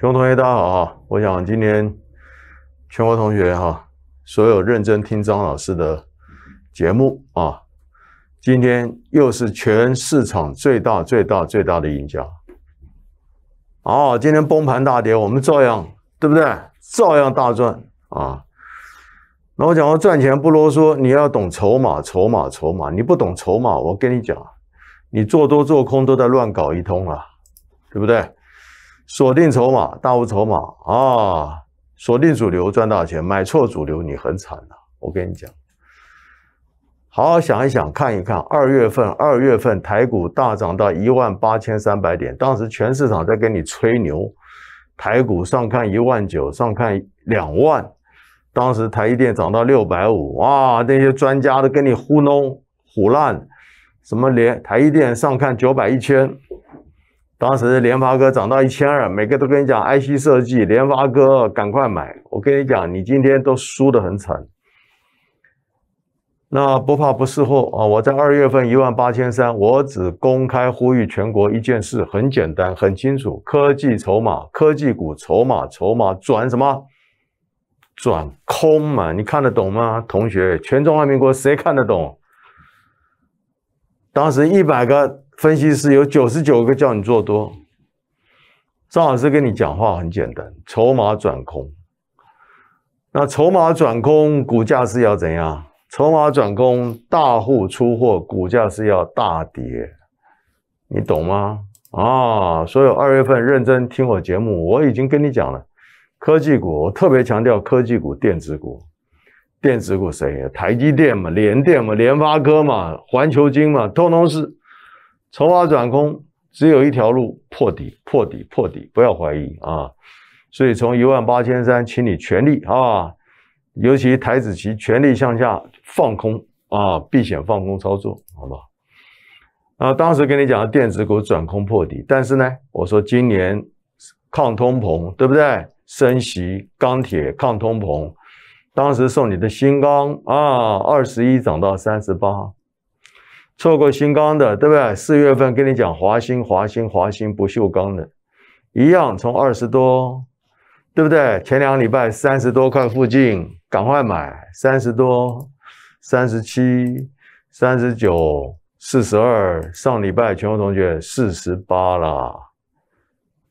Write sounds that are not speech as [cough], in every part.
全国同学大家好哈，我想今天全国同学哈，所有认真听张老师的节目啊，今天又是全市场最大最大最大的赢家。哦，今天崩盘大跌，我们照样对不对？照样大赚啊！那我讲我赚钱不啰嗦，你要懂筹码，筹码，筹码。你不懂筹码，我跟你讲，你做多做空都在乱搞一通啊，对不对？锁定筹码，大户筹码啊，锁定主流赚大钱，买错主流你很惨的。我跟你讲，好好想一想，看一看，二月份，二月份台股大涨到一万八千三百点，当时全市场在跟你吹牛，台股上看一万九，上看两万，当时台积电涨到六百五，哇，那些专家都跟你糊弄、唬烂，什么连台积电上看九百一千。当时联发科涨到一千二，每个都跟你讲 IC 设计，联发科赶快买。我跟你讲，你今天都输得很惨。那不怕不识货啊！我在二月份一万八千三，我只公开呼吁全国一件事，很简单，很清楚：科技筹码，科技股筹码，筹码转什么？转空嘛？你看得懂吗，同学？全中华民国谁看得懂？当时一百个。分析师有九十九个叫你做多，张老师跟你讲话很简单，筹码转空。那筹码转空，股价是要怎样？筹码转空，大户出货，股价是要大跌，你懂吗？啊，所有二月份认真听我节目，我已经跟你讲了，科技股，我特别强调科技股、电子股。电子股谁？台积电嘛，联电嘛，联发科嘛，环球金嘛，通通是。筹码转空只有一条路，破底，破底，破底，不要怀疑啊！所以从一万八千三，请你全力啊，尤其台子期全力向下放空啊，避险放空操作，好不好？啊，当时跟你讲的电子股转空破底，但是呢，我说今年抗通膨，对不对？升息，钢铁抗通膨，当时送你的新钢啊，二十一涨到三十八。错过新钢的，对不对？四月份跟你讲华兴、华兴、华兴不锈钢的，一样从二十多，对不对？前两礼拜三十多块附近，赶快买三十多、三十七、三十九、四十二。上礼拜全国同学四十八啦。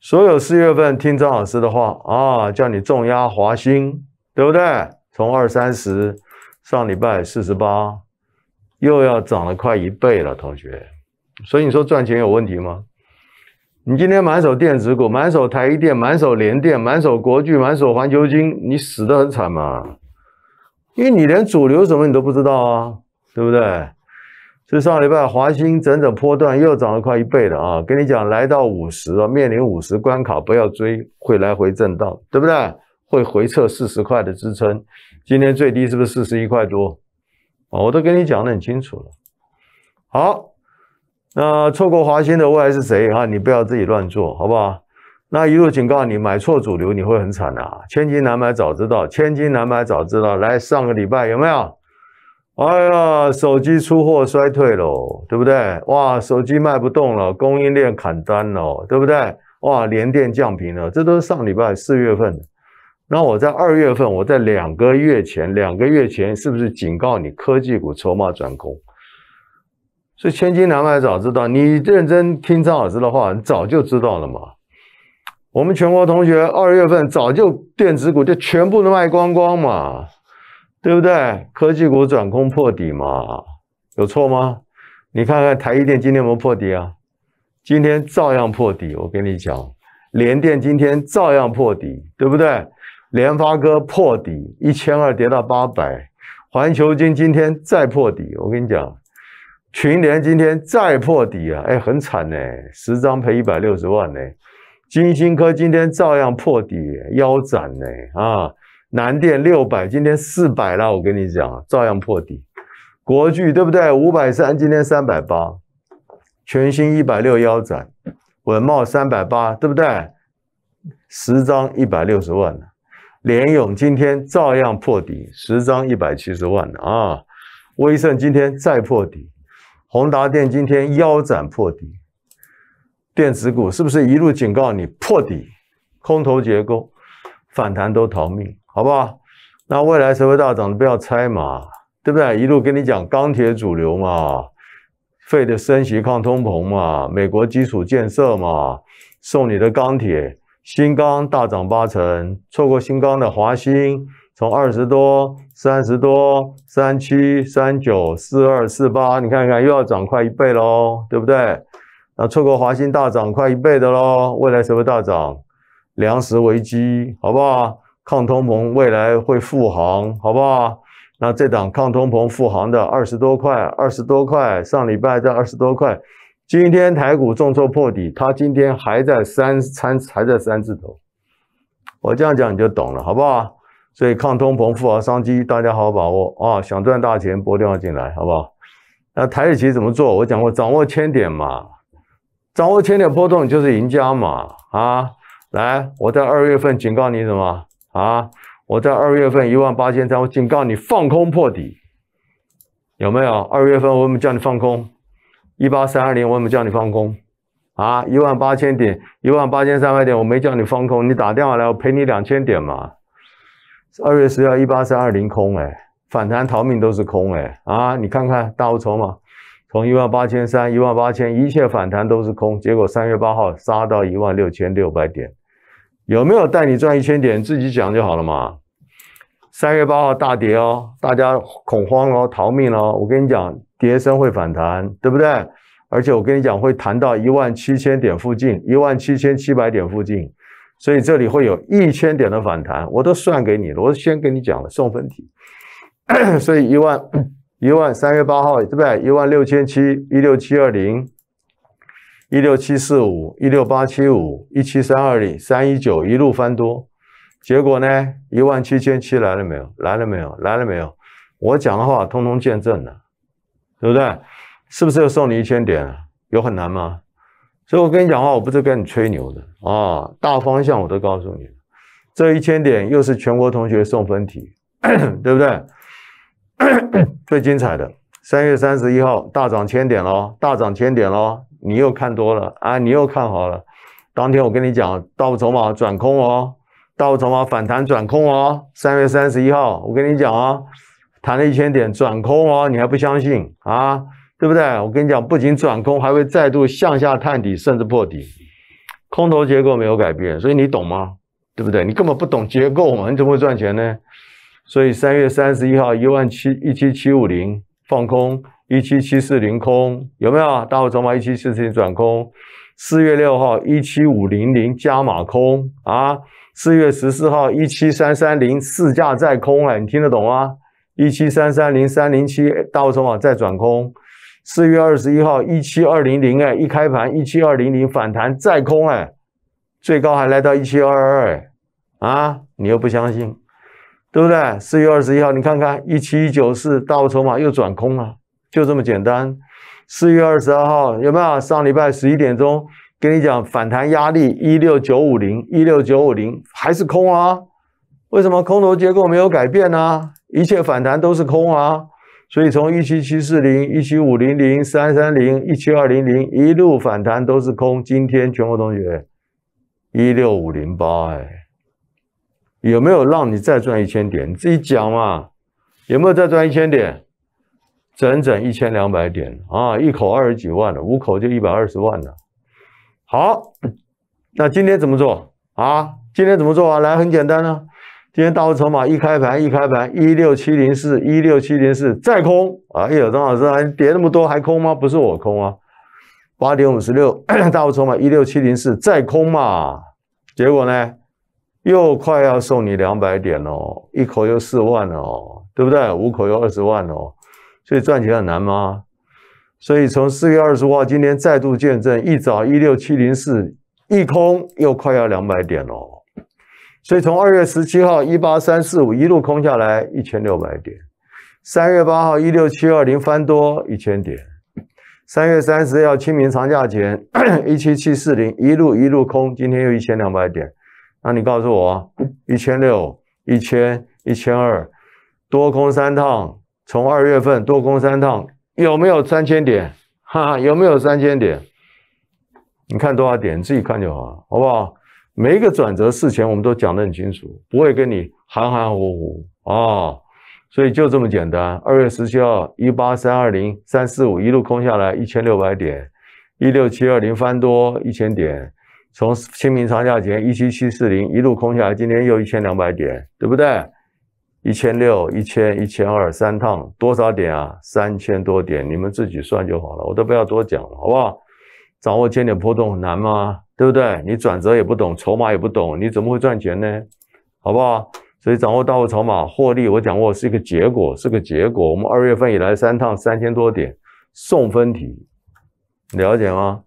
所有四月份听张老师的话啊，叫你重压华兴，对不对？从二三十，上礼拜四十八。又要涨了快一倍了，同学，所以你说赚钱有问题吗？你今天满手电子股，满手台一电，满手联电，满手国巨，满手环球金，你死得很惨嘛？因为你连主流什么你都不知道啊，对不对？是上礼拜华兴整整波段又涨了快一倍了啊！跟你讲，来到五十了，面临五十关卡，不要追，会来回震荡，对不对？会回撤四十块的支撑，今天最低是不是四十一块多？哦，我都跟你讲得很清楚了。好，那错过华兴的未来是谁啊？你不要自己乱做，好不好？那一路警告你，买错主流你会很惨的。千金难买早知道，千金难买早知道。来，上个礼拜有没有？哎呀，手机出货衰退了，对不对？哇，手机卖不动了，供应链砍单了，对不对？哇，连电降频了，这都是上礼拜四月份的。那我在二月份，我在两个月前，两个月前是不是警告你科技股筹码转空？所以千金难买早知道，你认真听张老师的话，你早就知道了嘛。我们全国同学二月份早就电子股就全部都卖光光嘛，对不对？科技股转空破底嘛，有错吗？你看看台积电今天有没有破底啊？今天照样破底，我跟你讲，联电今天照样破底，对不对？联发科破底一千二跌到八百，环球金今天再破底，我跟你讲，群联今天再破底啊，哎，很惨呢，十张赔一百六十万呢。金星科今天照样破底，腰斩呢啊。南电六百今天四百了，我跟你讲，照样破底。国巨对不对？五百三今天三百八，全新一百六腰斩，稳茂三百八对不对？十张一百六十万。联勇今天照样破底，十张一百七十万啊！威盛今天再破底，宏达电今天腰斩破底，电子股是不是一路警告你破底？空头结构反弹都逃命，好不好？那未来谁会大涨？不要猜嘛，对不对？一路跟你讲钢铁主流嘛，费的升息抗通膨嘛，美国基础建设嘛，送你的钢铁，新钢大涨八成，错过新钢的华兴。从二十多、三十多、三七、三九、四二、四八，你看看又要涨快一倍喽，对不对？那错过华兴大涨快一倍的喽，未来什么大涨？粮食危机，好不好？抗通膨，未来会复航，好不好？那这档抗通膨复航的二十多块，二十多块，上礼拜在二十多块，今天台股重挫破底，它今天还在三三还在三字头，我这样讲你就懂了，好不好？所以抗通膨、富豪商机，大家好好把握啊！想赚大钱，拨电话进来，好不好？那台子期怎么做？我讲过，掌握千点嘛，掌握千点波动就是赢家嘛啊！来，我在二月份警告你什么啊？我在二月份一万八千三，我警告你放空破底，有没有？二月份我们叫你放空？一八三二零我有没有叫你放空？啊，一万八千点，一万八千三百点，我没叫你放空，你打电话来，我赔你两千点嘛。二月十号一八三二零空哎，反弹逃命都是空哎啊！你看看大筹码，从一万八千三、一万八千，一切反弹都是空，结果三月八号杀到一万六千六百点，有没有带你赚一千点？自己讲就好了嘛。三月八号大跌哦，大家恐慌哦，逃命哦。我跟你讲，跌升会反弹，对不对？而且我跟你讲，会弹到一万七千点附近，一万七千七百点附近。所以这里会有一千点的反弹，我都算给你了，我先跟你讲了送分题。[coughs] 所以一万一万三月八号对不对？一万六千七一六七二零一六七四五一六八七五一七三二零三一九一路翻多，结果呢一万七千七来了没有？来了没有？来了没有？我讲的话通通见证了，对不对？是不是又送你一千点？有很难吗？所以我跟你讲话，我不是跟你吹牛的啊，大方向我都告诉你这一千点又是全国同学送分题，[clears throat] 对不对？[clears throat] 最精彩的三月三十一号大涨千点喽，大涨千点喽，你又看多了啊，你又看好了。当天我跟你讲，大筹码转空哦，大筹码反弹转空哦。三月三十一号，我跟你讲啊，弹了一千点转空哦，你还不相信啊？对不对？我跟你讲，不仅转空，还会再度向下探底，甚至破底。空头结构没有改变，所以你懂吗？对不对？你根本不懂结构嘛，你怎么会赚钱呢？所以三月三十一号一万七一七七五零放空，一七七四零空有没有？大伙筹码一七四四零转空。四月六号一七五零零加码空啊。四月十四号一七三三零市价再空了，你听得懂吗？一七三三零三零七大户筹码再转空。四月二十一号一七二零零哎，一开盘一七二零零反弹再空哎，最高还来到一七二二哎，啊，你又不相信，对不对？四月二十一号你看看一七一九四大筹码又转空了，就这么简单。四月二十二号有没有？上礼拜十一点钟跟你讲反弹压力一六九五零一六九五零还是空啊？为什么空头结构没有改变呢？一切反弹都是空啊？所以从一七七四零、一七五零零、三三零、一七二零零一路反弹都是空。今天全国同学一六五零八，哎，有没有让你再赚一千点？你自己讲嘛，有没有再赚一千点？整整一千两百点啊！一口二十几万了，五口就一百二十万了。好，那今天怎么做啊？今天怎么做啊？来，很简单啊。今天大户筹码一开盘，一开盘一六七零四，一六七零四再空！哎呦，张老师还跌那么多还空吗？不是我空啊，八点五十六，大户筹码一六七零四再空嘛，结果呢，又快要送你两百点哦，一口又四万哦，对不对？五口又二十万哦，所以赚钱很难吗？所以从四月二十五号今天再度见证，一早一六七零四一空又快要两百点哦。所以从二月十七号一八三四五一路空下来一千六百点，三月八号一六七二零翻多一千点，三月三十要清明长假前 [clears throat] 一七七四零一路一路空，今天又一千两百点，那你告诉我一千六一千一千二多空三趟，从二月份多空三趟有没有三千点？哈哈，有没有三千点？你看多少点？自己看就好了，好不好？每一个转折事前我们都讲得很清楚，不会跟你含含糊糊啊。所以就这么简单。二月十七号一八三二零三四五一路空下来一千六百点，一六七二零翻多一千点。从清明长假前一七七四零一路空下来，今天又一千两百点，对不对？一千六、一千、一千二，三趟多少点啊？三千多点，你们自己算就好了，我都不要多讲了，好不好？掌握千点波动很难吗？对不对？你转折也不懂，筹码也不懂，你怎么会赚钱呢？好不好？所以掌握大户筹码获利，我讲过是一个结果，是个结果。我们二月份以来三趟三千多点，送分题，了解吗？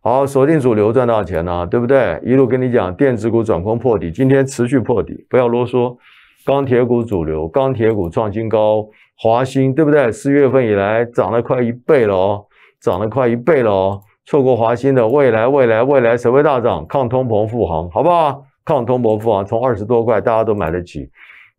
好，锁定主流赚到钱呢，对不对？一路跟你讲，电子股转空破底，今天持续破底，不要啰嗦。钢铁股主流，钢铁股创新高，华兴对不对？四月份以来涨了快一倍了哦，涨了快一倍了哦。错过华兴的未来，未来，未来谁会大涨？抗通膨复航，好不好？抗通膨复航，从二十多块大家都买得起，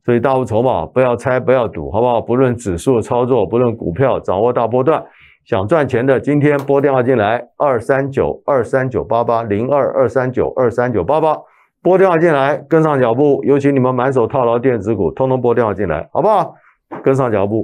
所以大户筹码不要猜，不要赌，好不好？不论指数操作，不论股票，掌握大波段。想赚钱的，今天拨电话进来，二三九二三九八八零二二三九二三九八八，拨电话进来，跟上脚步，有请你们满手套牢电子股，通通拨电话进来，好不好？跟上脚步。